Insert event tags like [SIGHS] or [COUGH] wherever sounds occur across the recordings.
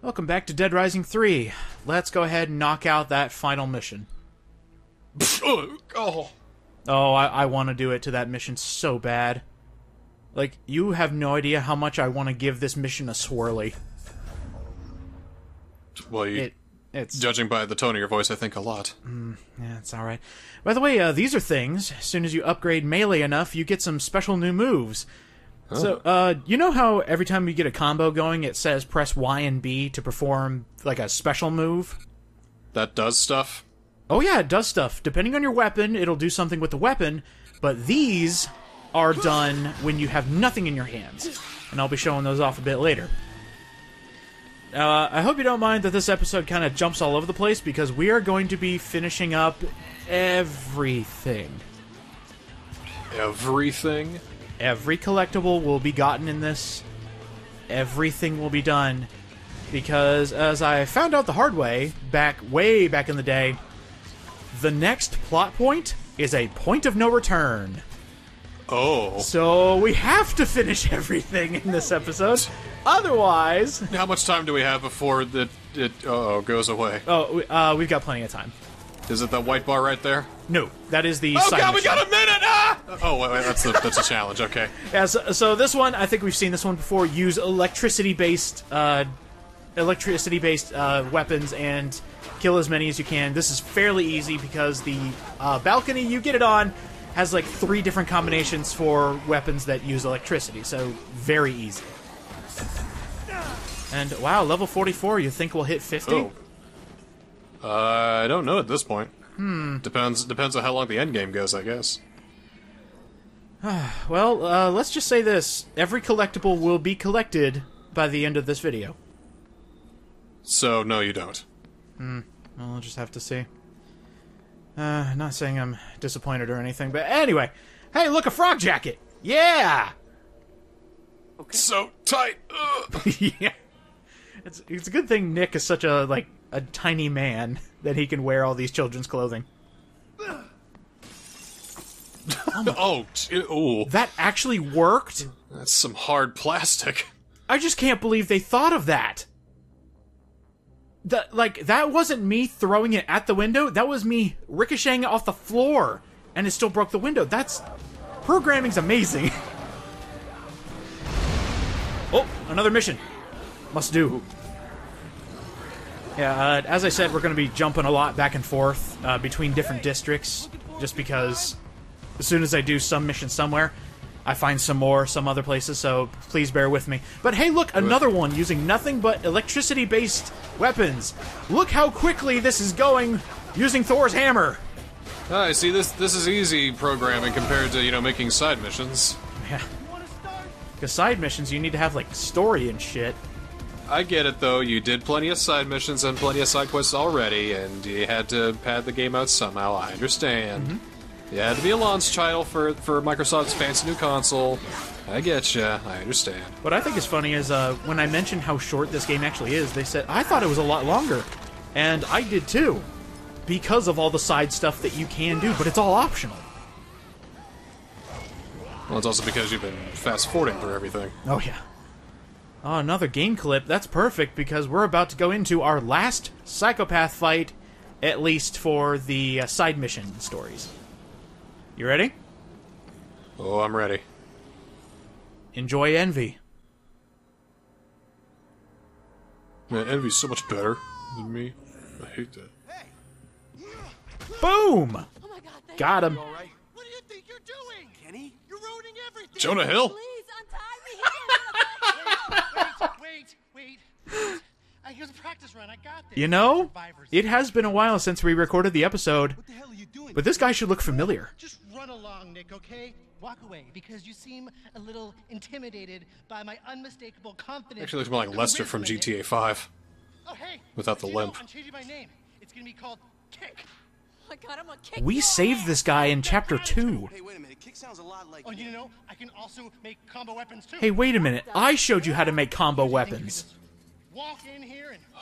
Welcome back to Dead Rising 3. Let's go ahead and knock out that final mission. oh. Oh, I, I want to do it to that mission so bad. Like, you have no idea how much I want to give this mission a swirly. Well, you, It, it's judging by the tone of your voice, I think a lot. yeah, it's all right. By the way, uh, these are things. As soon as you upgrade melee enough, you get some special new moves. So, uh, you know how every time you get a combo going, it says press Y and B to perform like a special move. That does stuff. Oh yeah, it does stuff. Depending on your weapon, it'll do something with the weapon, but these are done when you have nothing in your hands. And I'll be showing those off a bit later. Uh, I hope you don't mind that this episode kind of jumps all over the place because we are going to be finishing up everything. Everything. Every collectible will be gotten in this. Everything will be done. Because, as I found out the hard way, back way back in the day, the next plot point is a point of no return. Oh. So we have to finish [LAUGHS] everything in this episode. Otherwise, How much time do we have before it, it oh goes away? oh, uh, we've got plenty of time. Is it that white bar right there? No, that is the. Oh god, we got a minute! Ah! Oh wait, wait, that's a that's a challenge. Okay. [LAUGHS] Yeah, so, so this one, I think we've seen this one before. Use electricity-based, uh, electricity-based uh, weapons and kill as many as you can. This is fairly easy because the uh, balcony you get it on has like three different combinations for weapons that use electricity. So very easy. And wow, level 44. You think we'll hit 50? Oh. Uh, I don't know at this point. Hmm. Depends depends on how long the end game goes, I guess. [SIGHS] Well, uh, let's just say this: every collectible will be collected by the end of this video. So no, you don't. Well, I'll just have to see. Uh, not saying I'm disappointed or anything, but anyway. Hey, look, a frog jacket! Yeah! So tight. Ugh. [LAUGHS] yeah. It's, it's a good thing Nick is such a, like, a tiny man [LAUGHS] that he can wear all these children's clothing. [LAUGHS] oh, ooh, That actually worked? that's some hard plastic. I just can't believe they thought of that. That like that wasn't me throwing it at the window. That was me ricocheting it off the floor, and it still broke the window. That's programming's amazing. [LAUGHS] oh, another mission. Must do. Yeah, uh, as I said, we're going to be jumping a lot back and forth uh, between different districts, just because as soon as I do some mission somewhere, I find some more some other places, so please bear with me. But hey, look, another one using nothing but electricity based weapons. Look how quickly this is going using Thor's hammer. Ah, I see. This this is easy programming compared to you know making side missions. Yeah. Because side missions, you need to have, like, story and shit. I get it though. You did plenty of side missions and plenty of side quests already, and you had to pad the game out somehow. I understand. You had to be a launch title for for Microsoft's fancy new console. I get ya. I understand. What I think is funny is uh, when I mentioned how short this game actually is, they said, I thought it was a lot longer. And I did too. Because of all the side stuff that you can do, but it's all optional. Well, it's also because you've been fast forwarding through everything. Oh, yeah. Oh, another game clip. That's perfect because we're about to go into our last psychopath fight, at least for the uh, side mission stories. You ready? Oh, I'm ready. Enjoy Envy. Man, Envy's so much better than me. I hate that. Boom! Oh my god, Got him. What do you think you're doing? Kenny? You're ruining everything. Jonah Hill. Please untie me. wait, wait, wait. Here's a practice run. I got this. You know, it has been a while since we recorded the episode, What the hell are you doing? but this guy should look familiar. Just run along, Nick, okay? Walk away, because you seem a little intimidated by my unmistakable confidence. Actually, looks more like Lester from. GTA 5. Oh, hey. without the do know, limp. I'm changing my name. It's gonna be called Kick. Oh my god, I'm gonna kick We saved this guy in chapter 2. Hey, wait a minute. Kick sounds a lot like. Oh, you know, I can also make combo weapons too. Hey, wait a minute. I showed you how to make combo You think you can weapons. Walk in here and. [SIGHS]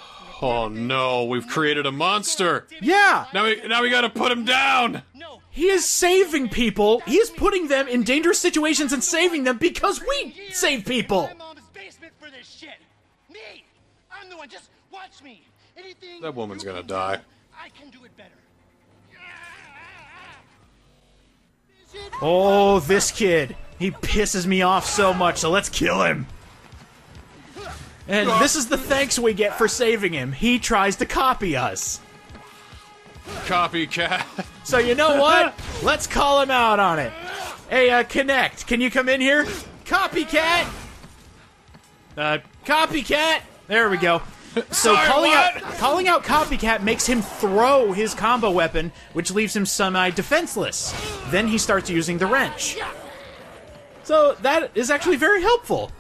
Oh no, we've created a monster. Yeah! Now we now we gotta put him down. No. He is saving people. He is putting them in dangerous situations and saving them because we save people. My mom's basement for this shit. Me. I'm the one. Just watch me. Anything. That woman's gonna die. I can do it better. Oh, this kid. He pisses me off so much, so let's kill him. And this is the thanks we get for saving him. He tries to copy us. Copycat. So you know what? Let's call him out on it. Hey, uh, Kinect, can you come in here? Copycat! Uh, Copycat! There we go. So Sorry, calling what? out calling out Copycat makes him throw his combo weapon, which leaves him semi-defenseless. Then he starts using the wrench. So that is actually very helpful.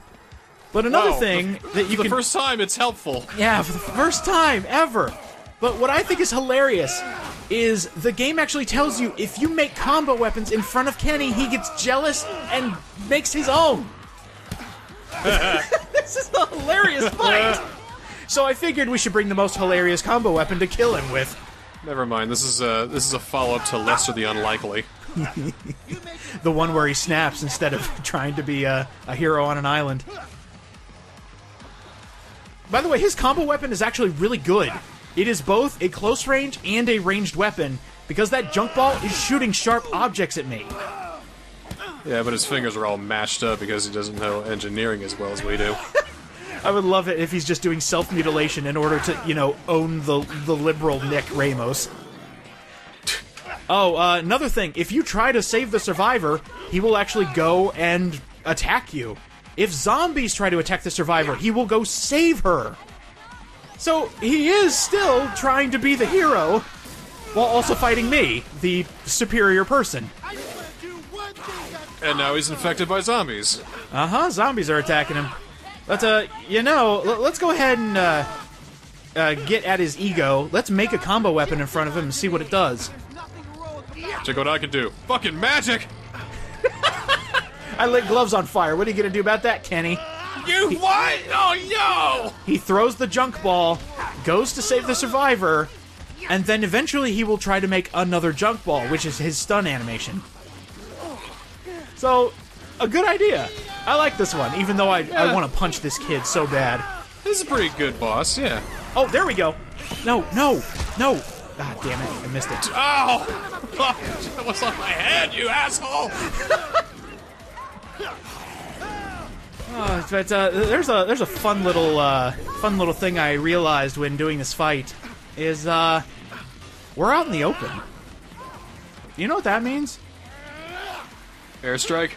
But another Wow, thing that you the can first time it's helpful. yeah, for the first time ever. But what I think is hilarious is the game actually tells you if you make combo weapons in front of Kenny, he gets jealous and makes his own. [LAUGHS] this is a hilarious fight. [LAUGHS] So I figured we should bring the most hilarious combo weapon to kill him with. Never mind. This is a this is a follow up to Lester the Unlikely. [LAUGHS] The one where he snaps instead of [LAUGHS] trying to be a, a hero on an island. By the way, his combo weapon is actually really good. It is both a close range and a ranged weapon because that junk ball is shooting sharp objects at me. Yeah, but his fingers are all mashed up because he doesn't know engineering as well as we do. I would love it if he's just doing self mutilation in order to, you know, own the the liberal Nick Ramos. Oh, uh, another thing. If you try to save the survivor, he will actually go and attack you. If zombies try to attack the survivor, he will go save her. So he is still trying to be the hero while also fighting me, the superior person. I just want to do one thing. That's And now he's infected by zombies. Uh huh. Zombies are attacking him. But uh, you know, l- let's go ahead and uh, uh, get at his ego. Let's make a combo weapon in front of him and see what it does. Check what I can do. Fucking magic! [LAUGHS] I lit gloves on fire. What are you gonna do about that, Kenny? You what? Oh no! He throws the junk ball, goes to save the survivor, and then eventually he will try to make another junk ball, which is his stun animation. So, a good idea. I like this one, even though I, I want to punch this kid so bad. This is a pretty good boss, yeah. Oh, there we go. No, no, no. Ah, damn it. I missed it. [LAUGHS] Ow! that was on my head, you asshole! Uh, [LAUGHS] but uh, there's a there's a fun little uh, fun little thing I realized when doing this fight is uh, we're out in the open. You know what that means? Airstrike?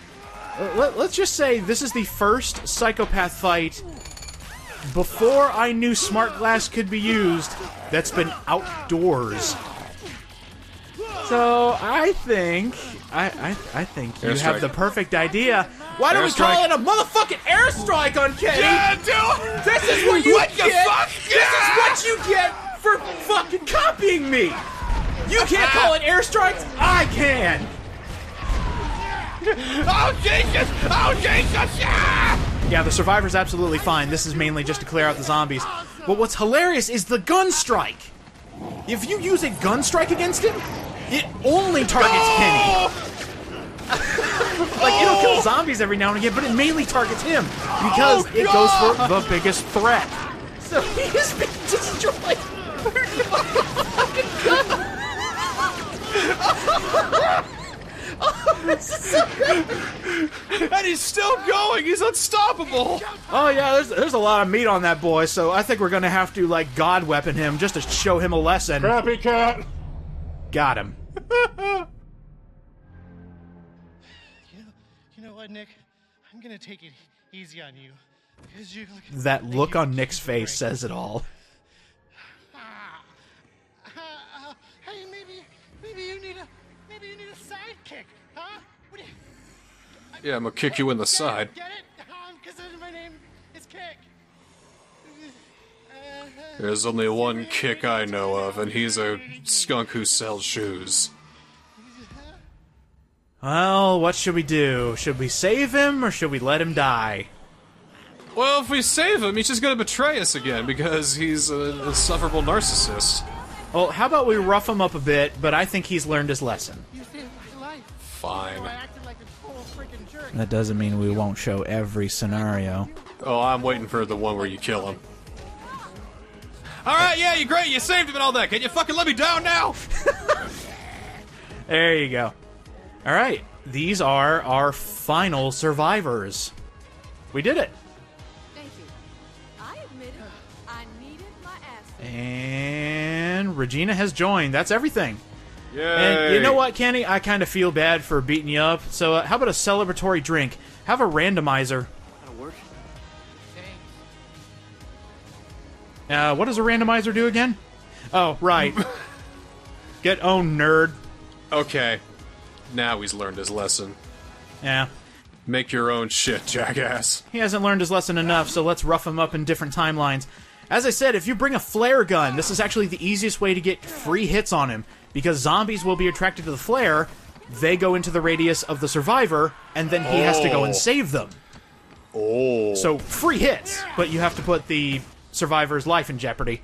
Let, let's just say this is the first psychopath fight before I knew smart glass could be used that's been outdoors. So I think I I, I think you have the perfect idea. Why don't we call Airstrike. it a motherfucking airstrike on Kenny? dude! This is what you What the get. fuck? This is what you get for fucking copying me. You can't call it airstrikes. I can. Oh Jesus! Oh Jesus! Yeah! Yeah, the survivor's absolutely fine. This is mainly just to clear out the zombies. But what's hilarious is the gun strike. If you use a gun strike against him, it only targets Kenny. [LAUGHS] like it'll kill zombies every now and again, but it mainly targets him because oh, it goes for the biggest threat. So he has been destroyed. [LAUGHS] Oh, [LAUGHS] Oh, [LAUGHS] and he's still going! He's unstoppable! Oh yeah, there's there's a lot of meat on that boy, so I think we're gonna have to like god weapon him just to show him a lesson. Copycat! Got him. You know, you know what, Nick? I'm gonna take it easy on you. Because you look That look you- on Nick's face break. says it all. Yeah, I'm gonna kick you in the side. Get it? Um, my name is Kick. Uh, There's only one kick I know of, and he's a skunk who sells shoes. Well, what should we do? Should we save him or should we let him die? Well, if we save him, he's just gonna betray us again because he's a insufferable narcissist. Well, how about we rough him up a bit, but I think he's learned his lesson. Fine. That doesn't mean we won't show every scenario. Oh, I'm waiting for the one where you kill him. All right, yeah, you're great. You saved him and all that. Can you fucking let me down now? [LAUGHS] There you go. All right, these are our final survivors. We did it. Thank you. I admitted I needed my ass. And Regina has joined. That's everything. Yay. And you know what, Kenny? I kind of feel bad for beating you up. So, uh, how about a celebratory drink? Have a randomizer. That'll work. Uh, what does a randomizer do again? Oh, right. [LAUGHS] Get owned, nerd. Okay. Now he's learned his lesson. Yeah. Make your own shit, jackass. He hasn't learned his lesson enough, so let's rough him up in different timelines. As I said, if you bring a flare gun, this is actually the easiest way to get free hits on him, because zombies will be attracted to the flare, they go into the radius of the survivor, and then he has to go and Oh. save them. Oh. So, free hits, but you have to put the survivor's life in jeopardy.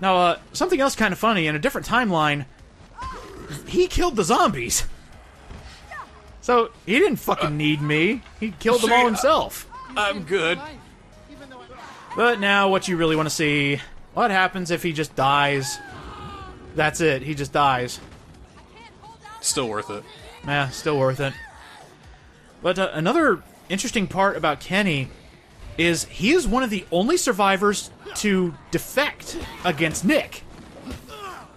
Now, uh, something else kind of funny, in a different timeline, he killed the zombies. So, he didn't fucking need me. He killed them all himself. I'm good. But now, what you really want to see what happens if he just dies? That's it, he just dies. Still worth it. Nah, still worth it. But uh, another interesting part about Kenny is he is one of the only survivors to defect against Nick.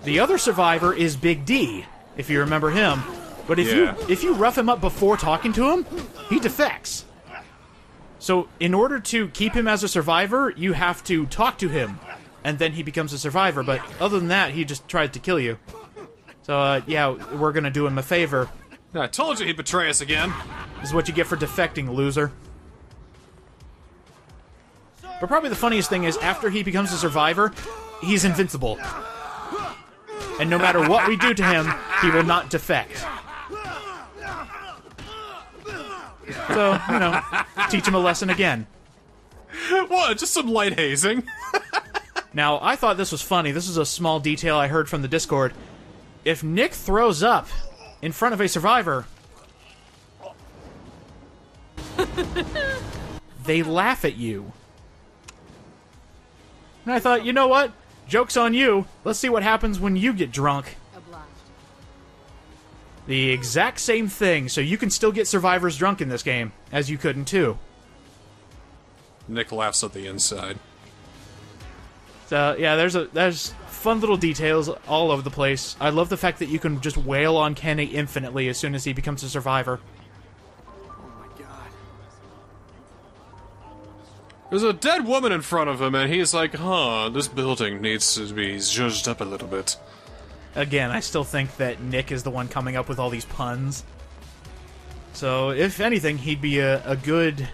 The other survivor is Big D, if you remember him. But if Yeah. you if you rough him up before talking to him, he defects. So in order to keep him as a survivor, you have to talk to him, and then he becomes a survivor. But other than that, he just tries to kill you. So uh, yeah, we're gonna do him a favor. I told you he'd betray us again. This is what you get for defecting, loser. But probably the funniest thing is after he becomes a survivor, he's invincible. And no matter what we do to him, he will not defect. So, you know, teach him a lesson again. What? Just some light hazing. Now, I thought this was funny. This is a small detail I heard from the Discord. If Nick throws up in front of a survivor, they laugh at you. And I thought, you know what? Joke's on you. Let's see what happens when you get drunk. The exact same thing, so you can still get survivors drunk in this game, as you could in 2. Nick laughs at the inside. So yeah, there's a there's fun little details all over the place. I love the fact that you can just wail on Kenny infinitely as soon as he becomes a survivor. Oh my god. There's a dead woman in front of him, and he's like, huh, this building needs to be zhuzhed up a little bit. Again, I still think that Nick is the one coming up with all these puns. So if anything, he'd be a, a good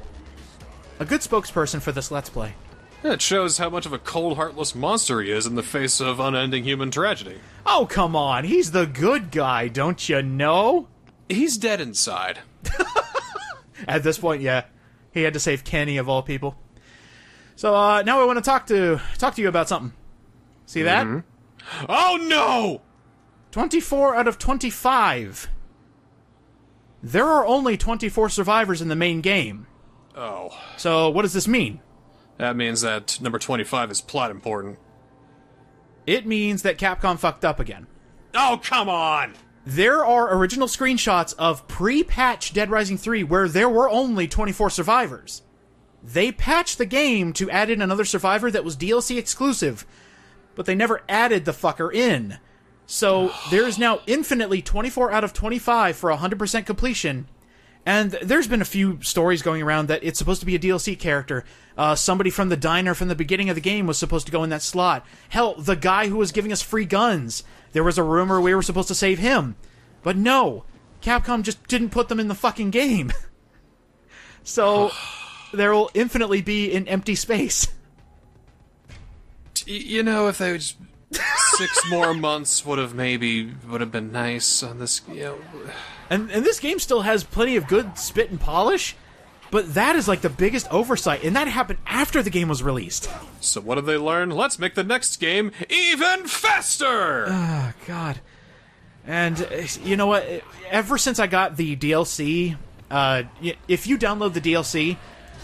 a good spokesperson for this Let's Play. It shows how much of a cold, heartless monster he is in the face of unending human tragedy. Oh come on, he's the good guy, don't you know? He's dead inside. [LAUGHS] At this point, yeah, he had to save Kenny of all people. So uh, now I want to talk to talk to you about something. See that? Oh no! 24 out of 25. There are only 24 survivors in the main game. Oh. So, what does this mean? That means that number 25 is plot important. It means that Capcom fucked up again. Oh, come on! There are original screenshots of pre patch Dead Rising 3 where there were only 24 survivors. They patched the game to add in another survivor that was DLC exclusive, but they never added the fucker in. So there is now infinitely 24 out of 25 for 100% completion. And there's been a few stories going around that it's supposed to be a DLC character. Uh, somebody from the diner from the beginning of the game was supposed to go in that slot. Hell, the guy who was giving us free guns. There was a rumor we were supposed to save him. But no, Capcom just didn't put them in the fucking game. [LAUGHS] so [SIGHS] there will infinitely be an empty space. You know, if they just. Six more months would have maybe would have been nice on this. You know, And and this game still has plenty of good spit and polish, but that is like the biggest oversight, and that happened after the game was released. so what did they learn? Let's make the next game even faster. Oh God. And uh, you know what? Ever since I got the DLC, uh, if you download the DLC,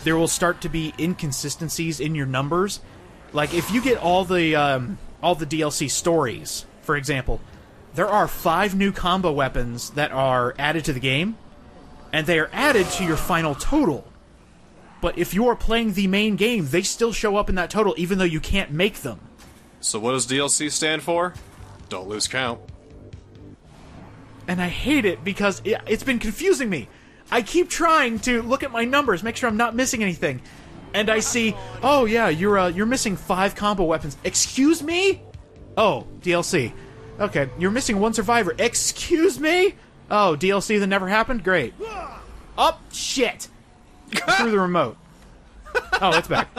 there will start to be inconsistencies in your numbers. Like if you get all the um, all the DLC stories, for example, there are five new combo weapons that are added to the game, and they are added to your final total. But if you are playing the main game, they still show up in that total, even though you can't make them. So what does DLC stand for? Don't lose count. and I hate it because it, it's been confusing me. I keep trying to look at my numbers, make sure I'm not missing anything, and I see, oh yeah, you're uh, you're missing five combo weapons. Excuse me? Oh, DLC. Okay, you're missing one survivor. Excuse me? Oh, DLC that never happened. Great. Up, shit. Through the remote. Oh, it's back.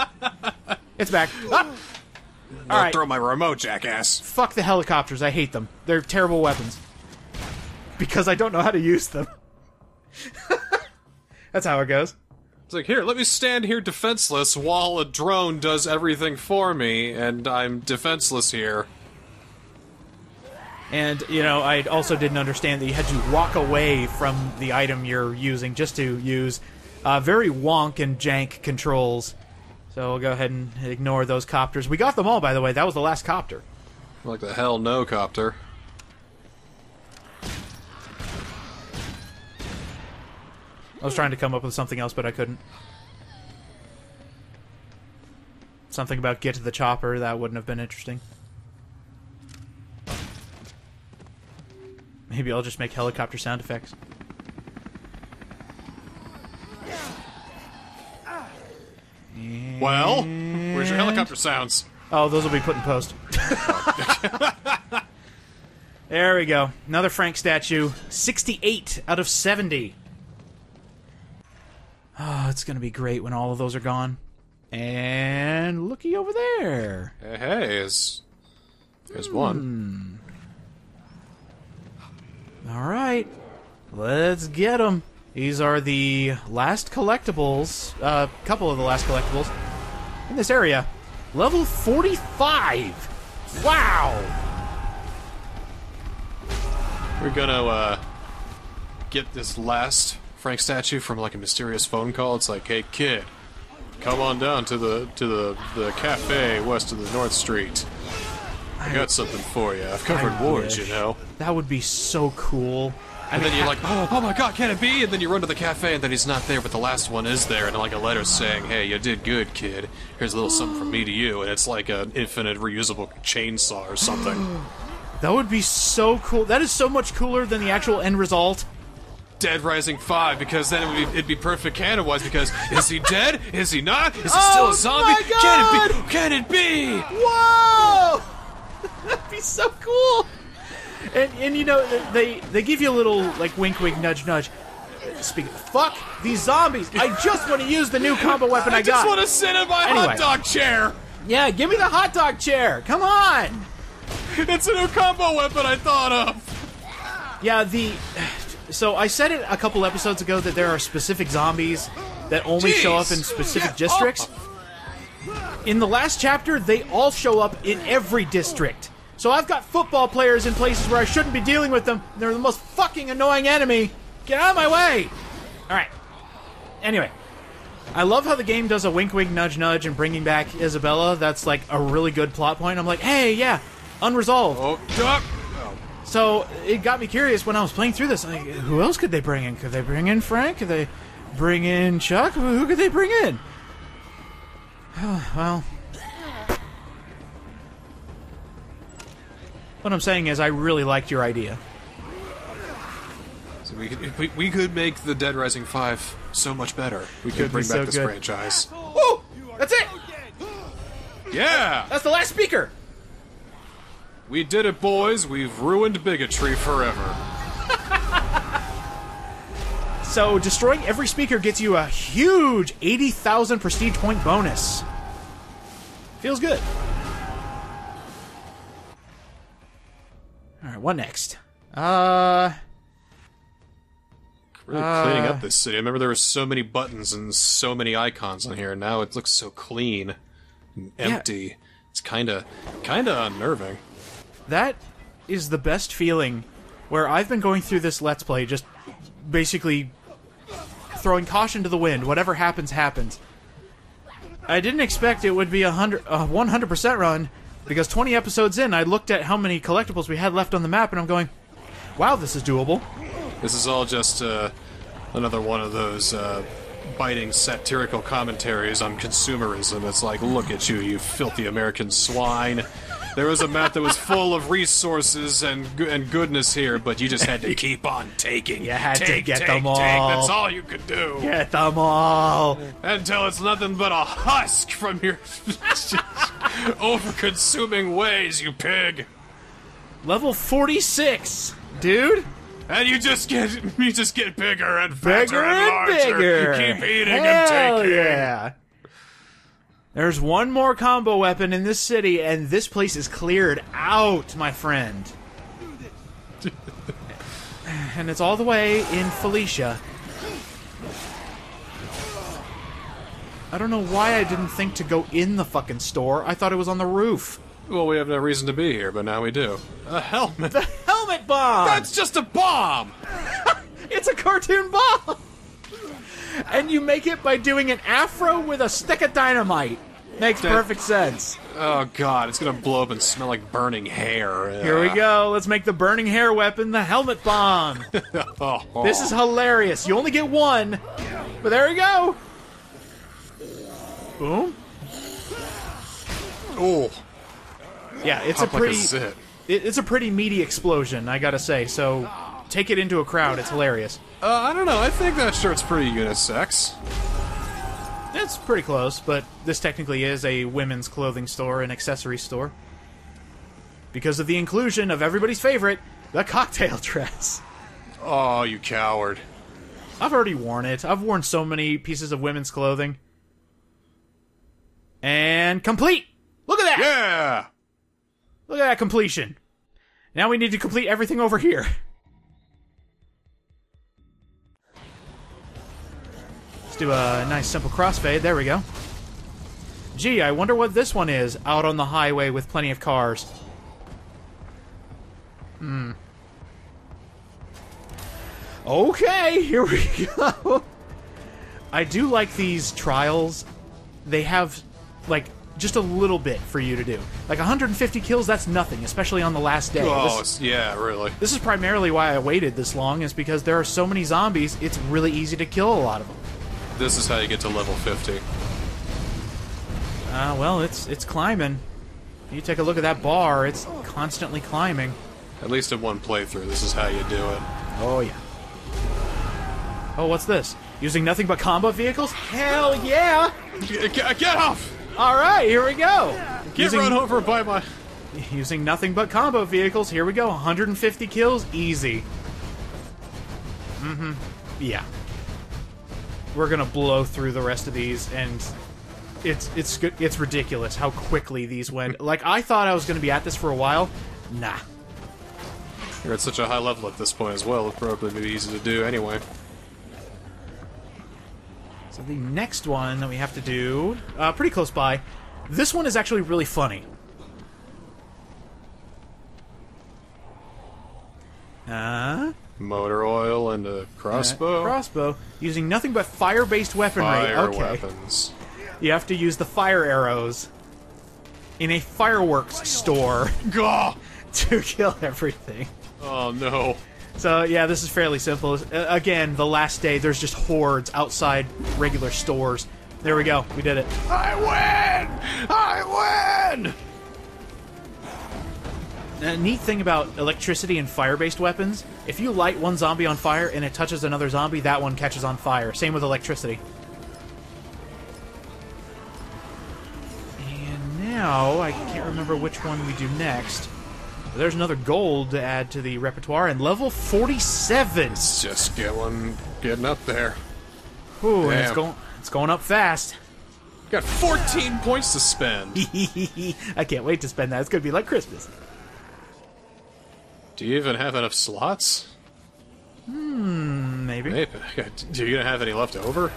It's back. Ah! Don't throw my remote, jackass. Fuck the helicopters. I hate them. They're terrible weapons. Because I don't know how to use them. [LAUGHS] That's how it goes. It's like, here, let me stand here defenseless while a drone does everything for me, and I'm defenseless here. And, you know, I also didn't understand that you had to walk away from the item you're using just to use uh, very wonk and jank controls. So we'll go ahead and ignore those copters. We got them all, by the way. That was the last copter. Like the hell no, copter. I was trying to come up with something else, but I couldn't. Something about get to the chopper, that wouldn't have been interesting. Maybe I'll just make helicopter sound effects. Well, where's your helicopter sounds? Oh, those will be put in post. [LAUGHS] there we go. Another Frank statue. 68 out of 70. Oh, it's going to be great when all of those are gone. And looky over there. Hey, hey, is there's one. All right. Let's get them. These are the last collectibles, a uh, couple of the last collectibles in this area. Level 45. Wow. We're gonna uh, get this last Frank statue from like a mysterious phone call. It's like, hey kid, come on down to the to the the cafe west of the North Street. I got something for you. I've covered I wards, wish. you know. That would be so cool. And then you're like, oh, oh my god, can it be? And then you run to the cafe, and then he's not there, but the last one is there, and like a letter saying, hey, you did good, kid. Here's a little something from me to you, and it's like an infinite reusable chainsaw or something. [GASPS] That would be so cool. That is so much cooler than the actual end result. Dead Rising 5, because then it would be, it'd be perfect canon wise, because is he dead? Is he not? Is he still Oh a zombie? my Can it be? Can it be? Whoa! [LAUGHS] That'd be so cool. And and you know they they give you a little like wink wink nudge nudge. Speak. Fuck these zombies! I just want to use the new combo weapon I, got! I just want to sit in my Anyway. hot dog chair. Yeah, give me the hot dog chair. Come on. [LAUGHS] It's a new combo weapon I thought of. Yeah, the. So I said it a couple episodes ago that there are specific zombies that only show up in specific districts. Oh. In the last chapter, they all show up in every district. So I've got football players in places where I shouldn't be dealing with them. They're the most fucking annoying enemy. Get out of my way! Alright. Anyway. I love how the game does a wink wink nudge nudge and bringing back Isabella. That's like a really good plot point. I'm like, hey, yeah, unresolved. Oh, duck. So it got me curious when I was playing through this. Like, who else could they bring in? Could they bring in Frank? Could they bring in Chuck? Who who could they bring in? [SIGHS] well, what I'm saying is, I really liked your idea. So we could, we, we could make the Dead Rising 5 so much better. We could bring so back this good. franchise. Woo! That's it. Yeah! That's the last speaker. We did it, boys. We've ruined bigotry forever. [LAUGHS] So destroying every speaker gets you a huge 80,000 prestige point bonus. Feels good. All right, what next? Uh, Really cleaning up this city. I remember there were so many buttons and so many icons on here, and now it looks so clean and empty. It's kind of, kind of unnerving. That is the best feeling where I've been going through this Let's Play just basically throwing caution to the wind. Whatever happens, happens. I didn't expect it would be a hundred, a 100% run because 20 episodes in, I looked at how many collectibles we had left on the map, and I'm going, "Wow, this is doable." This is all just uh, another one of those uh, biting satirical commentaries on consumerism. It's like, look at you, you filthy American swine. There was a map that was full of resources and and goodness here, but you just had to keep on taking. You had to Take, get take, them take. all. That's all you could do. Get them all. Until it's nothing but a husk from your [LAUGHS] over-consuming ways, you pig. Level 46, dude. And you just get [LAUGHS] you just get bigger and Bigger and and larger. bigger. Keep eating Hell and taking. yeah. There's one more combo weapon in this city, and this place is cleared out, my friend. and it's all the way in Felicia. I don't know why I didn't think to go in the fucking store. I thought it was on the roof. Well, we have no reason to be here, but now we do. A helmet. The helmet bomb! That's just a bomb. [LAUGHS] It's a cartoon bomb! And you make it by doing an afro with a stick of dynamite. Makes That- perfect sense. Oh god, it's gonna blow up and smell like burning hair. Here we go. Let's make the burning hair weapon the helmet bomb. Oh, [LAUGHS] oh. This is hilarious. You only get one, but there we go. Boom. oh, Yeah, it's a pop like pretty. a it- it's a pretty meaty explosion. I gotta say. So, take it into a crowd. It's hilarious. Uh, I don't know. I think that shirt's pretty unisex. It's pretty close, but this technically is a women's clothing store and accessory store. Because of the inclusion of everybody's favorite, the cocktail [LAUGHS] dress. Oh, you coward! I've already worn it. I've worn so many pieces of women's clothing. And complete! Look at that! Yeah. Look at that completion. Now we need to complete everything over here. [LAUGHS] do a nice simple crossfade. There we go. Gee, I wonder what this one is out on the highway with plenty of cars. Hmm. Okay, here we [LAUGHS] go. I do like these trials. They have, like, just a little bit for you to do. Like 150 kills, that's nothing, especially on the last day. Oh, This- yeah, really. this is primarily why I waited this long, is because there are so many zombies, it's really easy to kill a lot of them. This is how you get to level 50. Uh, well, it's it's climbing. You take a look at that bar, it's constantly climbing. At least in one playthrough, this is how you do it. Oh, yeah. Oh, what's this? Using nothing but combat vehicles? Hell yeah! Get, get- get off! Alright, here we go! Get Using- run over by my. Using nothing but combo vehicles, here we go. 150 kills, easy. Mm-hmm. Yeah. We're gonna blow through the rest of these, and it's it's good- it's ridiculous how quickly these went. [LAUGHS] Like I thought I was gonna be at this for a while. Nah. You're at such a high level at this point as well. It'll probably be easy to do anyway. So the next one that we have to do, uh, pretty close by. This one is actually really funny. Uh, Motor oil and a crossbow. crossbow using nothing but fire-based weaponry. Fire okay. weapons. You have to use the fire arrows in a fireworks store [LAUGHS] Gah! to kill everything. Oh no. So yeah, this is fairly simple. Uh, again, the last day, there's just hordes outside regular stores. There we go. We did it. I win! I win! A neat thing about electricity and fire-based weapons: if you light one zombie on fire and it touches another zombie, that one catches on fire. Same with electricity. And now I can't remember which one we do next. But there's another gold to add to the repertoire, and level 47. It's just getting getting up there. Ooh, and it's Damn. going, it's going up fast. Got 14 points to spend. [LAUGHS] I can't wait to spend that. It's gonna be like Christmas. Do you even have enough slots? Hmm, maybe. Maybe. Do you have any left over?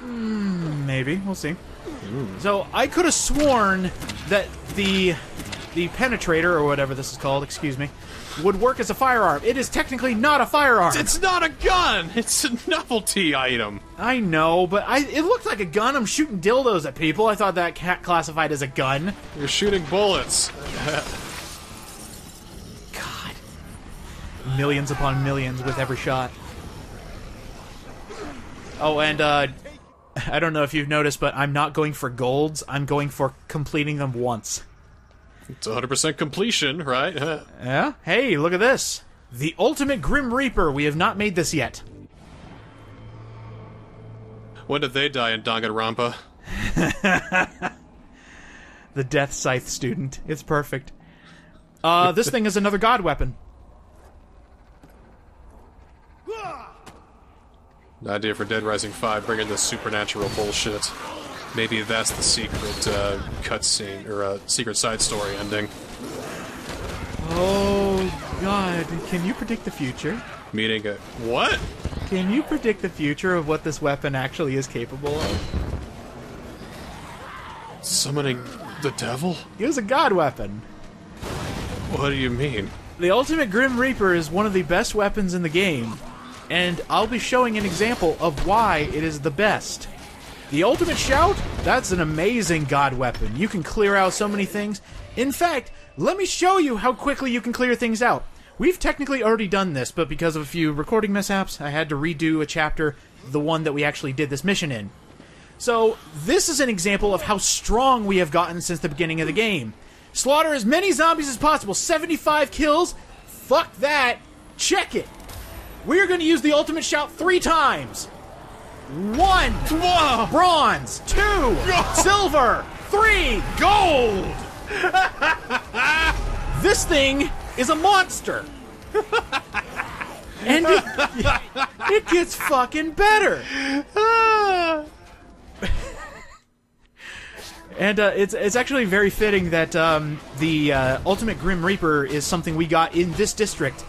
Hmm, maybe. We'll see. Hmm. So I could have sworn that the the penetrator or whatever this is called, excuse me, would work as a firearm. It is technically not a firearm. It's not a gun. It's a novelty item. I know, but I it looked like a gun. I'm shooting dildos at people. I thought that cat classified as a gun. You're shooting bullets. [LAUGHS] Millions upon millions with every shot. Oh, and uh I don't know if you've noticed, but I'm not going for golds. I'm going for completing them once. It's 100% completion, right? [LAUGHS] Yeah? Hey, look at this. The Ultimate Grim Reaper. We have not made this yet. when did they die in Danganronpa? [LAUGHS] The Death Scythe student. It's perfect. Uh, this thing is another god weapon. The idea for Dead Rising 5, bringing the supernatural bullshit. Maybe that's the secret uh, cutscene, or uh, secret side story ending. Oh, God. Can you predict the future? Meeting a. What? Can you predict the future of what this weapon actually is capable of? Summoning the devil? It was a god weapon. What do you mean? The Ultimate Grim Reaper is one of the best weapons in the game, and I'll be showing an example of why it is the best. The Ultimate Shout? That's an amazing god weapon. You can clear out so many things. In fact, let me show you how quickly you can clear things out. We've technically already done this, but because of a few recording mishaps, I had to redo a chapter, the one that we actually did this mission in. So, this is an example of how strong we have gotten since the beginning of the game. Slaughter as many zombies as possible. 75 kills? Fuck that. Check it. We're going to use the ultimate shout three times. One. Bronze. Two. Silver. Three. Gold. [LAUGHS] this thing is a monster. and it, [LAUGHS] it gets fucking better. [LAUGHS] And uh, it's it's actually very fitting that um, the uh, Ultimate Grim Reaper is something we got in this district.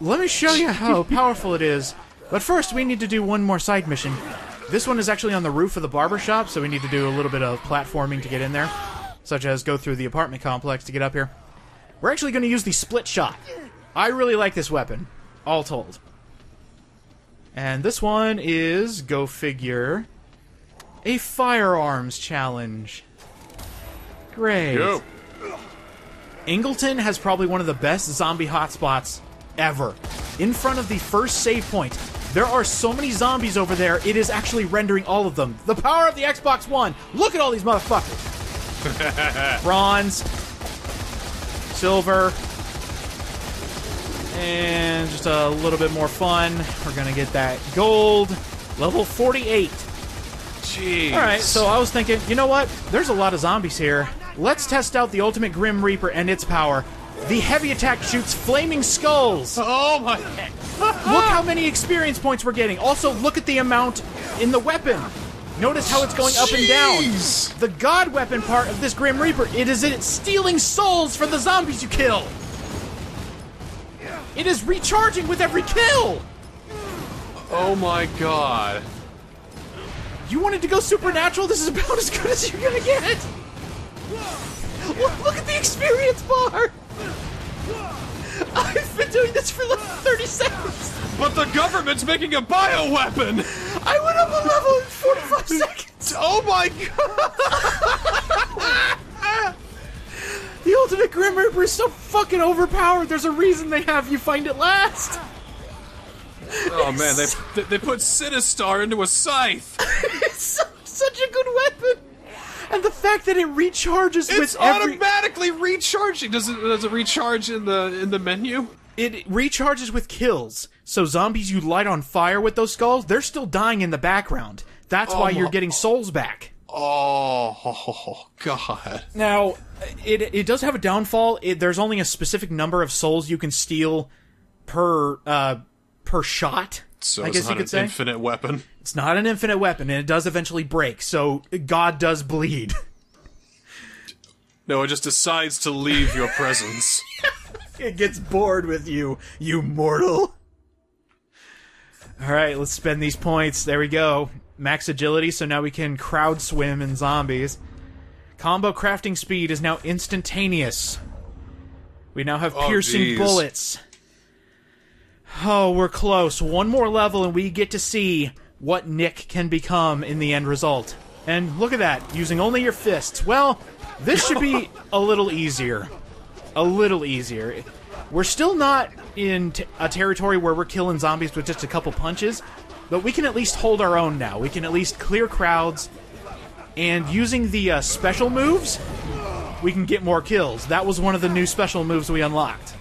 Let me show you how powerful it is. But first, we need to do one more side mission. This one is actually on the roof of the barber shop, so we need to do a little bit of platforming to get in there, such as go through the apartment complex to get up here. We're actually going to use the split shot. I really like this weapon, all told. And this one is, go figure, a firearms challenge. Great. Yo. Ingleton has probably one of the best zombie hotspots ever. In front of the first save point, there are so many zombies over there, it is actually rendering all of them. The power of the Xbox One! Look at all these motherfuckers! [LAUGHS] Bronze, silver, and just a little bit more fun. We're gonna get that gold. Level 48. Jeez. Alright, so I was thinking, you know what? There's a lot of zombies here. Let's test out the Ultimate Grim Reaper and its power. The heavy attack shoots flaming skulls. Oh my. [LAUGHS] Look how many experience points we're getting. Also, look at the amount in the weapon. Notice how it's going up and down. The god weapon part of this Grim Reaper, it is it stealing souls from the zombies you kill. It is recharging with every kill. Oh my god. You wanted to go supernatural? This is about as good as you're gonna get. Look, look at the experience bar. I've been doing this for like 30 seconds. But the government's making a bioweapon! I went up a level in 45 seconds. Oh my god! [LAUGHS] The Ultimate Grim Reaper is so fucking overpowered. There's a reason they have you find it last. Oh man, they they- put Sinistar into a scythe. [LAUGHS] It's so, such a good weapon. And the fact that it recharges It's with every automatically recharging. Does it does it recharge in the in the menu? it recharges with kills. So zombies you light on fire with those skulls, they're still dying in the background. That's why you're getting souls back. Oh [LAUGHS] god. Now, it it does have a downfall. It, there's only a specific number of souls you can steal per uh per shot. So I it's guess not you could an say infinite weapon. It's not an infinite weapon, and it does eventually break. So God does bleed. [LAUGHS] No, it just decides to leave your presence. [LAUGHS] it gets bored with you, you mortal. All right, let's spend these points. There we go. Max agility, so now we can crowd swim in zombies. Combo crafting speed is now instantaneous. We now have Oh, piercing geez. bullets. Oh, we're close. One more level and we get to see what Nick can become in the end result. And look at that, using only your fists. Well, this should be [LAUGHS] a little easier. A little easier. We're still not in t- a territory where we're killing zombies with just a couple punches, but we can at least hold our own now. We can at least clear crowds, and using the uh, special moves, we can get more kills. That was one of the new special moves we unlocked.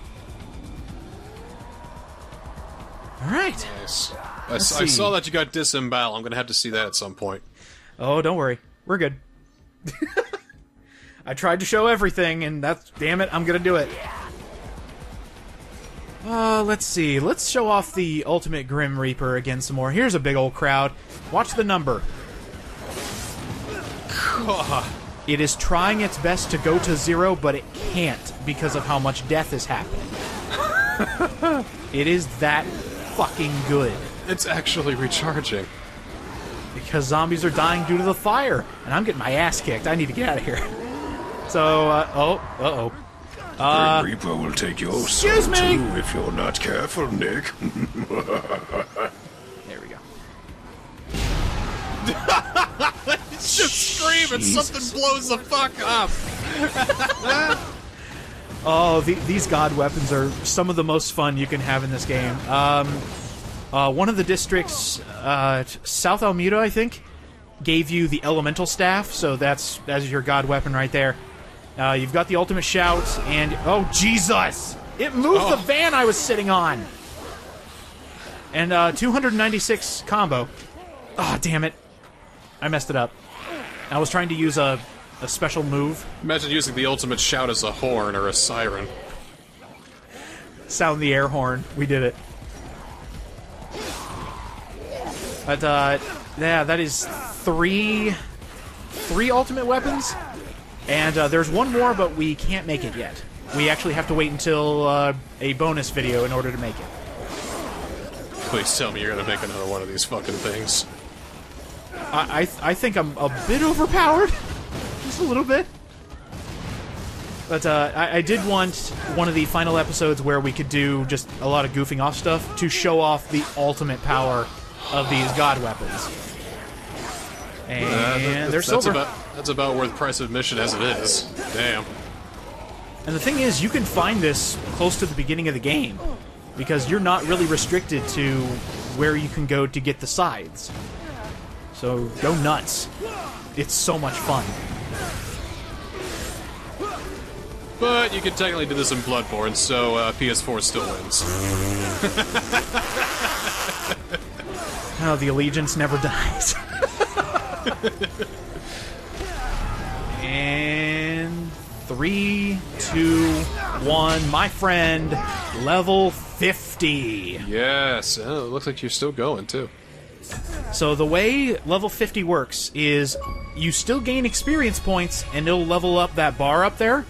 All right. Nice. I, I saw that you got disembowel. I'm gonna have to see that at some point. Oh, don't worry. We're good. [LAUGHS] I tried to show everything, and that's damn it, I'm gonna do it. Uh, let's see. Let's show off the Ultimate Grim Reaper again some more. Here's a big old crowd. Watch the number. It is trying its best to go to zero, but it can't because of how much death is happening. [LAUGHS] it is that fucking good. It's actually recharging. because zombies are dying due to the fire, and I'm getting my ass kicked. I need to get out of here. [LAUGHS] So, uh, oh, uh oh. Grim Reaper will take your excuse soul me. too if you're not careful, Nick. [LAUGHS] There we go. [LAUGHS] Just scream and something blows the fuck up. Oh, the, these god weapons are some of the most fun you can have in this game. Um, uh, one of the districts, uh, South Almuda, I think, gave you the elemental staff, so that's that's your god weapon right there. Uh, you've got the ultimate shout, and oh Jesus! It moved the van I was sitting on. And uh, 296 combo. Ah, damn it! I messed it up. I was trying to use a a special move. Imagine using the ultimate shout as a horn or a siren. sound the air horn. We did it. But uh, yeah, that is three, three ultimate weapons, and uh, there's one more, but we can't make it yet. We actually have to wait until uh, a bonus video in order to make it. Please tell me you're gonna make another one of these fucking things. I I, I think I'm a bit overpowered, [LAUGHS] just a little bit. But uh, I, I did want one of the final episodes where we could do just a lot of goofing off stuff to show off the ultimate power of these god weapons. And Uh, there's that's silver. about that's about worth price of admission as it is. Damn. And the thing is, you can find this close to the beginning of the game because you're not really restricted to where you can go to get the sides. So go nuts. It's so much fun. But you can technically do this in Bloodborne, so uh, PS4 still wins. [LAUGHS] Oh, the allegiance never dies. and three, two, one. My friend, level 50. Yes, oh, it looks like you're still going too. So the way level 50 works is you still gain experience points and it'll level up that bar up there.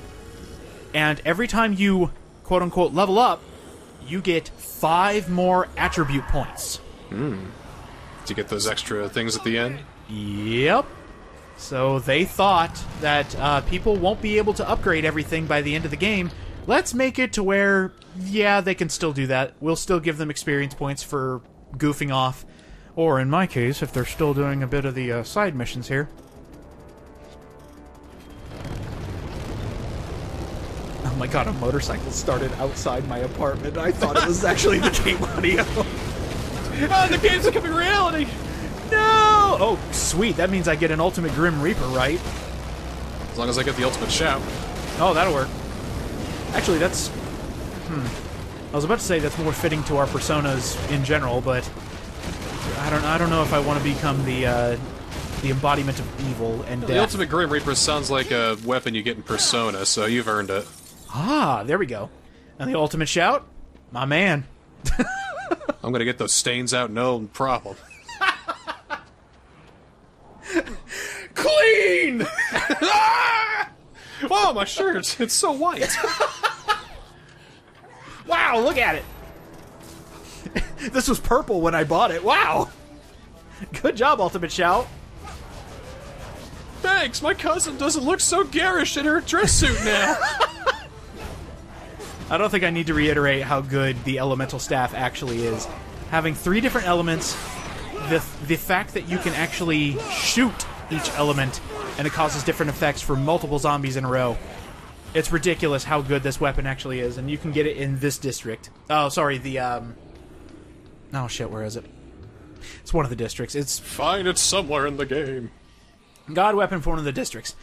And every time you quote unquote level up, you get five more attribute points. Hmm. To get those extra things at the end. Yep. So they thought that uh, people won't be able to upgrade everything by the end of the game. Let's make it to where, yeah, they can still do that. We'll still give them experience points for goofing off. Or in my case, if they're still doing a bit of the uh, side missions here. Oh my god, a motorcycle started outside my apartment. I thought it was actually the [LAUGHS] game audio. Oh, the game's becoming reality! No! Oh, sweet. That means I get an Ultimate Grim Reaper, right? As long as I get the ultimate shout. Oh, that'll work. Actually, that's. Hmm. I was about to say that's more fitting to our personas in general, but I don't. I don't know if I want to become the uh, the embodiment of evil and death. The ultimate Grim Reaper sounds like a weapon you get in Persona, so you've earned it. Ah, there we go. And the ultimate shout, my man. [LAUGHS] I'm gonna get those stains out, no problem. [LAUGHS] Clean. [LAUGHS] Oh, my shirt! It's so white. [LAUGHS] Wow, look at it. this was purple when I bought it. Wow. Good job, ultimate shout. Thanks. My cousin doesn't look so garish in her dress suit now. I don't think I need to reiterate how good the elemental staff actually is. Having three different elements, the the fact that you can actually shoot each element and it causes different effects for multiple zombies in a row. It's ridiculous how good this weapon actually is, and you can get it in this district. Oh, sorry, the um. Oh shit, where is it? It's one of the districts. It's Fine, it's somewhere in the game. God weapon for one of the districts.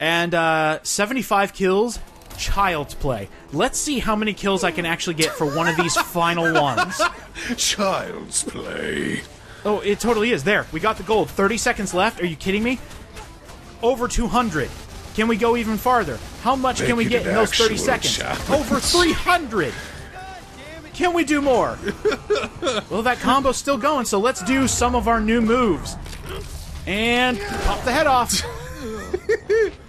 And uh, 75 kills, child's play. Let's see how many kills I can actually get for one of these [LAUGHS] final ones. Child's play. Oh, it totally is. There, we got the gold. 30 seconds left. Are you kidding me? Over 200. Can we go even farther? How much can we get in those 30 seconds? challenge. Over 300. Can we do more? [LAUGHS] well, that combo's still going, so let's do some of our new moves. And pop the head off. [LAUGHS]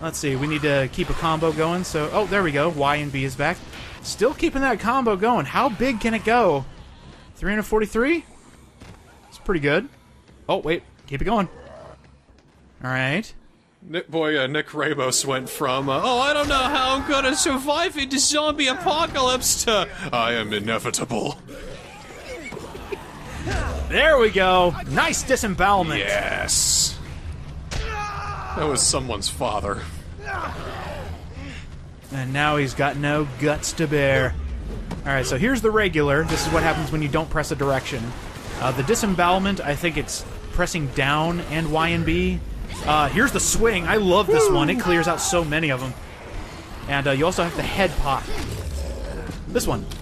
Let's see, we need to keep a combo going, so... Oh, there we go. Y and B is back. Still keeping that combo going. How big can it go? 343? It's pretty good. Oh, wait. Keep it going. Alright. Nick, boy, uh, Nick Ramos went from, uh, oh, I don't know how I'm gonna survive in the zombie apocalypse to, I am inevitable. There we go. Nice disembowelment. Yes. That was someone's father. And now he's got no guts to bear. Alright, so here's the regular. This is what happens when you don't press a direction. Uh, the disembowelment, I think it's pressing down and Y and B. Uh, here's the swing. I love this one. It clears out so many of them. And uh, you also have the head pop. This one. [LAUGHS]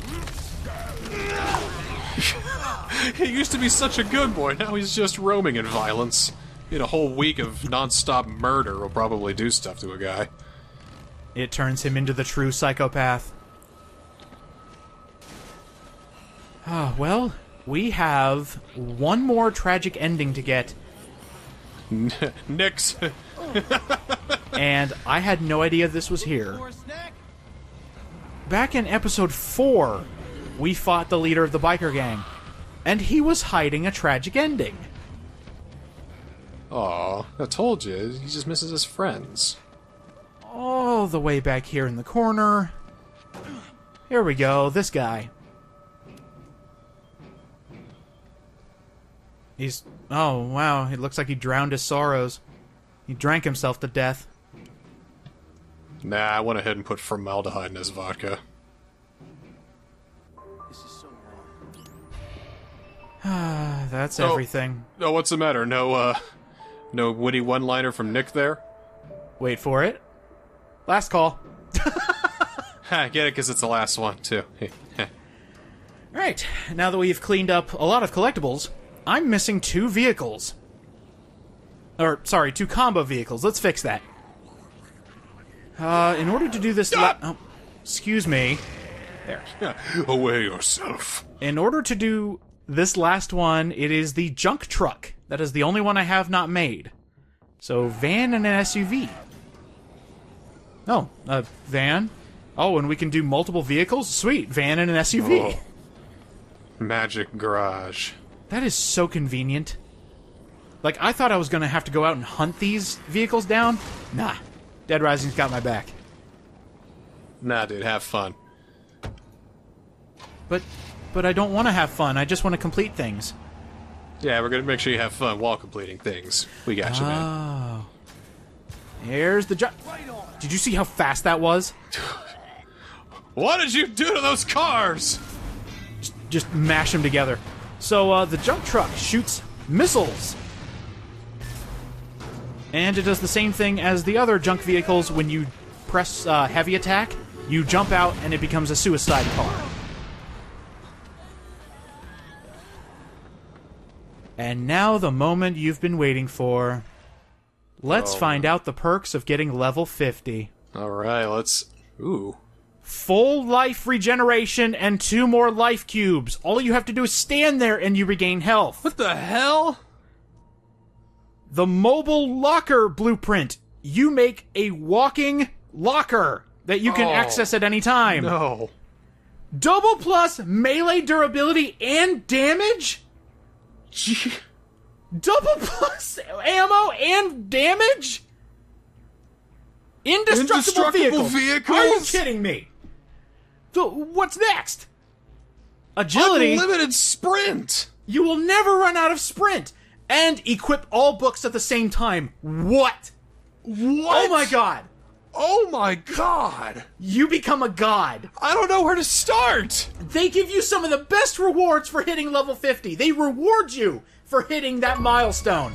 He used to be such a good boy, now he's just roaming in violence. In a whole week of non-stop murder will probably do stuff to a guy. It turns him into the true psychopath. Ah, well, we have one more tragic ending to get, [LAUGHS] Nick's and I had no idea this was here. Back in episode 4, we fought the leader of the biker gang, and he was hiding a tragic ending. Aw, I told you, he just misses his friends. All the way back here in the corner. Here we go, this guy. He's. Oh, wow, it looks like he drowned his sorrows. He drank himself to death. Nah, I went ahead and put formaldehyde in his vodka. [SIGHS] That's Oh. everything. Oh, what's the matter? No, uh, no witty one-liner from Nick there? Wait for it. Last call. [LAUGHS] Ha, get it, because it's the last one, too. [LAUGHS] Alright, now that we've cleaned up a lot of collectibles, I'm missing two vehicles. Or, sorry, two combo vehicles. Let's fix that. Uh, in order to do this. La- oh, excuse me. There. [LAUGHS] Away yourself. In order to do this last one, it is the junk truck. That is the only one I have not made. So, van and an SUV. Oh, a van. Oh, and we can do multiple vehicles? Sweet, van and an SUV. Oh. Magic Garage. That is so convenient. Like, I thought I was gonna have to go out and hunt these vehicles down. Nah. Dead Rising's got my back. Nah, dude, have fun. But but I don't want to have fun. I just want to complete things. Yeah, we're gonna make sure you have fun while completing things. We got you, man. Oh. Here's the jump. Did you see how fast that was? [LAUGHS] What did you do to those cars? Just mash them together. So uh, the jump truck shoots missiles. And it does the same thing as the other junk vehicles when you press uh, heavy attack, you jump out and it becomes a suicide car. And now the moment you've been waiting for. Let's Oh. find out the perks of getting level 50. All right, let's. Ooh. Full life regeneration and two more life cubes. All you have to do is stand there and you regain health. What the hell? The mobile locker blueprint. You make a walking locker that you can Oh. access at any time. No. Double plus melee durability and damage? Gee. Double plus ammo and damage? Indestructible, Indestructible vehicles? Are you kidding me? So what's next? Agility. Unlimited sprint. You will never run out of sprint. And equip all books at the same time. What? What? Oh my god. Oh my god. You become a god. I don't know where to start. They give you some of the best rewards for hitting level 50. They reward you for hitting that milestone.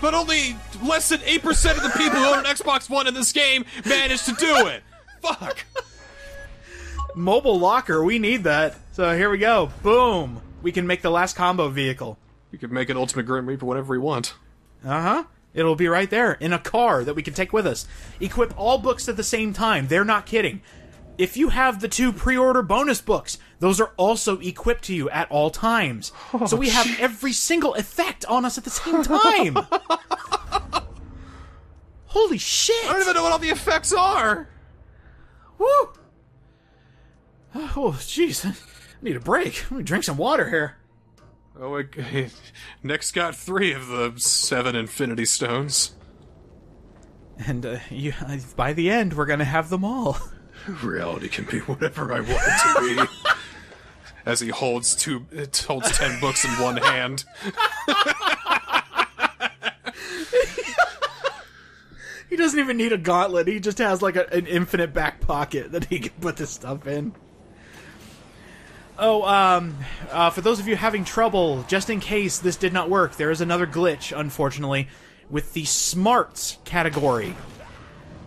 But only less than 8% of the people who own an Xbox One in this game managed to do it. Fuck. Mobile locker, we need that. So here we go. Boom. We can make the last combo vehicle. You could make an Ultimate Grim Reaper whatever you want. Uh huh. It'll be right there in a car that we can take with us. Equip all books at the same time. They're not kidding. If you have the two pre order bonus books, those are also equipped to you at all times. Oh, so we have every single effect on us at the same time. [LAUGHS] Holy shit! I don't even know what all the effects are. Woo! [SIGHS] Oh, jeez. I need a break. Let me drink some water here. Oh, okay. [LAUGHS] Nick's got three of the seven Infinity Stones. And uh, you, uh, by the end, we're gonna have them all. [LAUGHS] Reality can be whatever I want it to be. [LAUGHS] As he holds two, it holds ten books in one hand. He doesn't even need a gauntlet. He just has like a, an infinite back pocket that he can put this stuff in. Oh, um, uh, for those of you having trouble, just in case this did not work, there is another glitch, unfortunately, with the smarts category.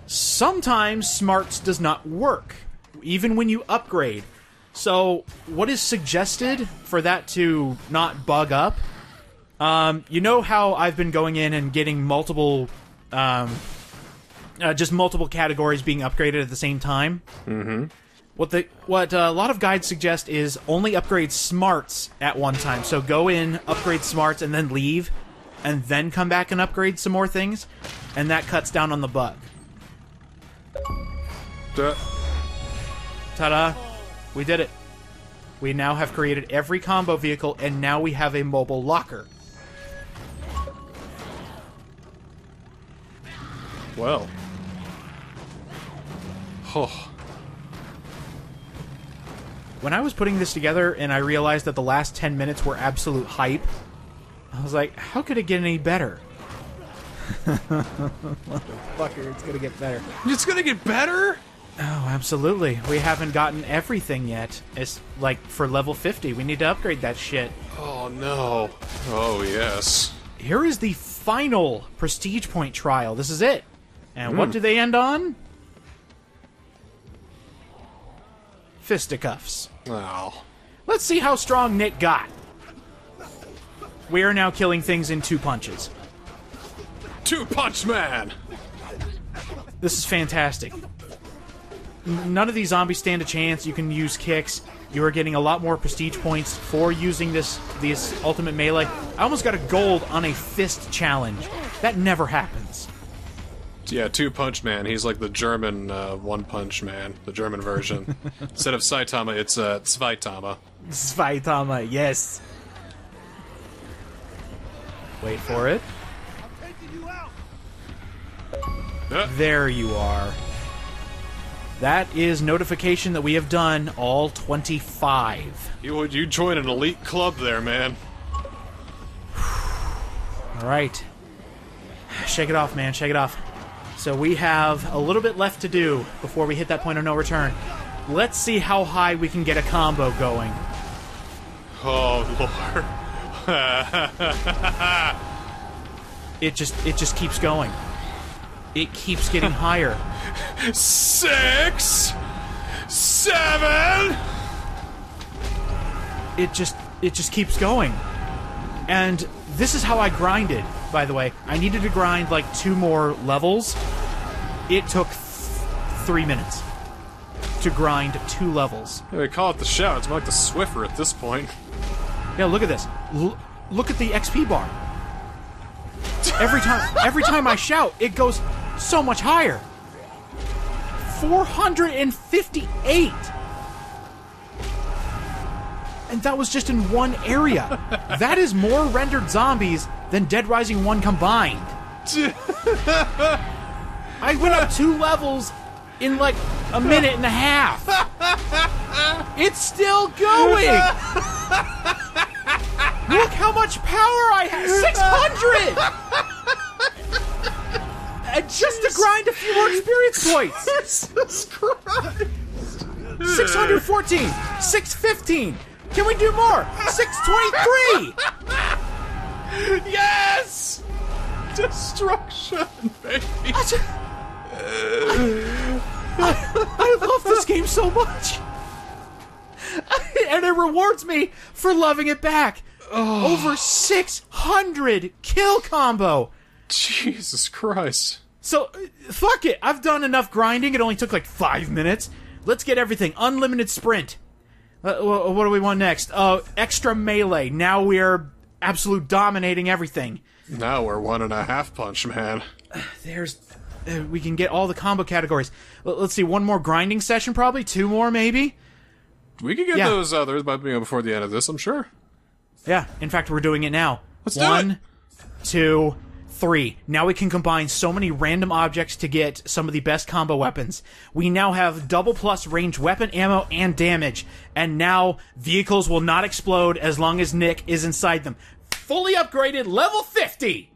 Sometimes smarts does not work, even when you upgrade. So, what is suggested for that to not bug up? Um, you know how I've been going in and getting multiple, um, uh, just multiple categories being upgraded at the same time. Mm-hmm. What the what uh, a lot of guides suggest is only upgrade smarts at one time. So go in, upgrade smarts, and then leave, and then come back and upgrade some more things, and that cuts down on the bug. Duh. Ta-da! We did it. We now have created every combo vehicle, and now we have a mobile locker. Well. Oh. When I was putting this together and I realized that the last 10 minutes were absolute hype, I was like, how could it get any better? Motherfucker, it's gonna get better. It's gonna get better? Oh, absolutely. We haven't gotten everything yet. It's like for level 50, we need to upgrade that shit. Oh no. Oh yes. Here is the final prestige point trial. This is it. And what hmm. do they end on? Fisticuffs. Oh. Let's see how strong Nick got. We are now killing things in two punches. Two Punch Man! This is fantastic. None of these zombies stand a chance. You can use kicks. You are getting a lot more prestige points for using this this ultimate melee. I almost got a gold on a fist challenge. That never happens. Yeah, Two Punch Man. He's like the German uh, One Punch Man, the German version. [LAUGHS] Instead of Saitama, it's uh, Zweitama. Svaitama, yes. Wait for it. Uh, There you are. That is notification that we have done all 25. you you join an elite club there, man. All right. [SIGHS] Shake it off, man. Shake it off. So we have a little bit left to do before we hit that point of no return. Let's see how high we can get a combo going. Oh lord. [LAUGHS] It just it just keeps going. It keeps getting higher. Six, seven. It just it just keeps going. And this is how I grinded, by the way. I needed to grind like two more levels. It took th- 3 minutes to grind two levels. They call it the shout. It's more like the Swiffer at this point. Yeah, look at this. L- look at the XP bar. Every time, every time I shout, it goes so much higher. 458. And that was just in one area. [LAUGHS] that is more rendered zombies than Dead Rising 1 combined. [LAUGHS] I went up two levels in like a minute and a half. [LAUGHS] It's still going. Look how much power I have. 600. [LAUGHS] And just to grind a few more experience points. Jesus Christ! 614, 615. Can we do more? 623. Yes! Destruction, baby. I, ju- I- I love this game so much. And it rewards me for loving it back. Over 600 kill combo. Jesus Christ. So, uh, fuck it. I've done enough grinding. It only took like five minutes. Let's get everything. Unlimited sprint. Uh, what do we want next? Uh, extra melee. Now we are absolute dominating everything. Now we're one and a half punch, man. There's. Uh, we can get all the combo categories. L- let's see. One more grinding session, probably. Two more, maybe. We could get Yeah. those others by you know, before the end of this, I'm sure. Yeah. In fact, we're doing it now. Let's do One, it. two, three. Now we can combine so many random objects to get some of the best combo weapons. We now have double plus range weapon ammo and damage. And now vehicles will not explode as long as Nick is inside them. Fully upgraded level 50!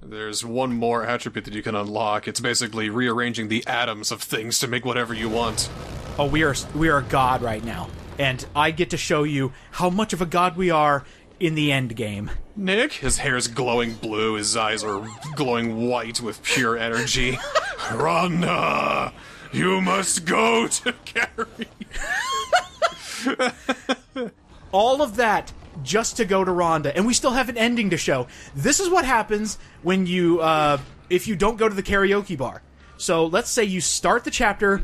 There's one more attribute that you can unlock. It's basically rearranging the atoms of things to make whatever you want. Oh, we are we are a god right now. And I get to show you how much of a god we are in the end game. Nick, his hair is glowing blue, his eyes are glowing white with pure energy. [LAUGHS] Rhonda, you must go to [LAUGHS] Gary. all of that just to go to Rhonda, and we still have an ending to show. This is what happens when you, uh, if you don't go to the karaoke bar. So let's say you start the chapter,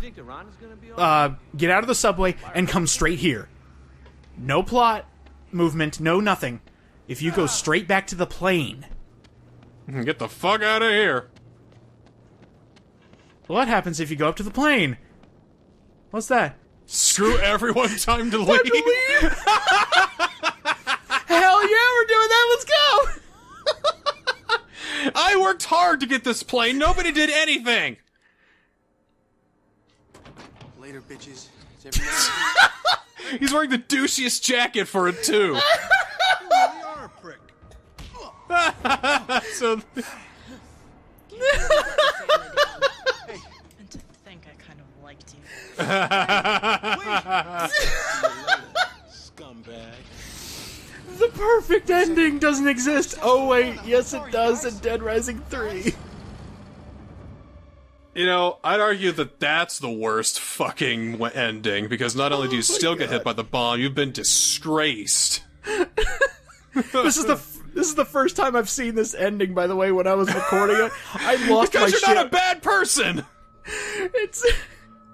uh, get out of the subway, and come straight here. No plot, movement, no nothing. If you go ah. straight back to the plane, hmm, Get the fuck out of here. what happens if you go up to the plane? What's that? Screw [LAUGHS] everyone, time to leave. Hell yeah, we're doing that. Let's go. [LAUGHS] I worked hard to get this plane. Nobody did anything. Later, bitches. It's every now [LAUGHS] He's wearing the douchiest jacket for it too. [LAUGHS] so [LAUGHS] And to think I kind of liked you. Scumbag. [LAUGHS] The perfect ending doesn't exist. Oh wait, yes it does in Dead Rising 3. You know, I'd argue that that's the worst fucking ending because not only do you oh still get hit by the bomb, you've been disgraced. This is the f- this is the first time I've seen this ending. By the way, when I was recording it, I lost Because my you're shit. not a bad person. It's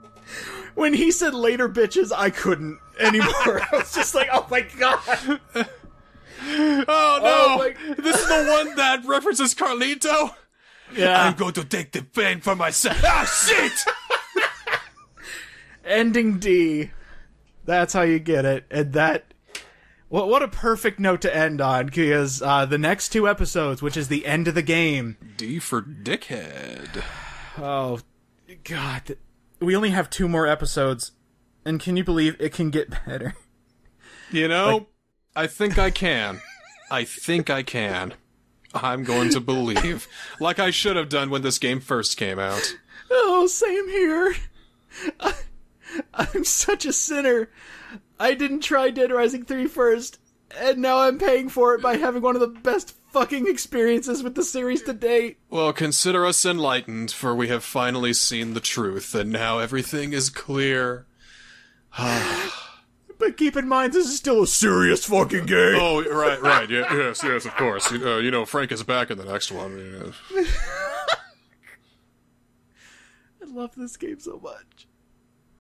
[LAUGHS] when he said later, bitches. I couldn't anymore. I was just like, oh my god. [LAUGHS] Oh no! Oh, [LAUGHS] This is the one that references Carlito. Yeah. I'm going to take the pain for myself. Ah, shit! ending D. That's how you get it, and that. What what a perfect note to end on because uh, the next two episodes, which is the end of the game. D for dickhead. Oh, God. We only have two more episodes, and can you believe it can get better? You know, I think I can. I think I can. I'm going to believe, like I should have done when this game first came out. Oh, same here. I, I'm such a sinner. I didn't try Dead Rising 3 first, and now I'm paying for it by having one of the best fucking experiences with the series to date. Well, consider us enlightened, for we have finally seen the truth, and now everything is clear. [SIGHS] But keep in mind, this is still a serious fucking game. Oh, right, right. Yeah, yes, yes, of course. You, uh, you know, Frank is back in the next one. Yeah. [LAUGHS] I love this game so much.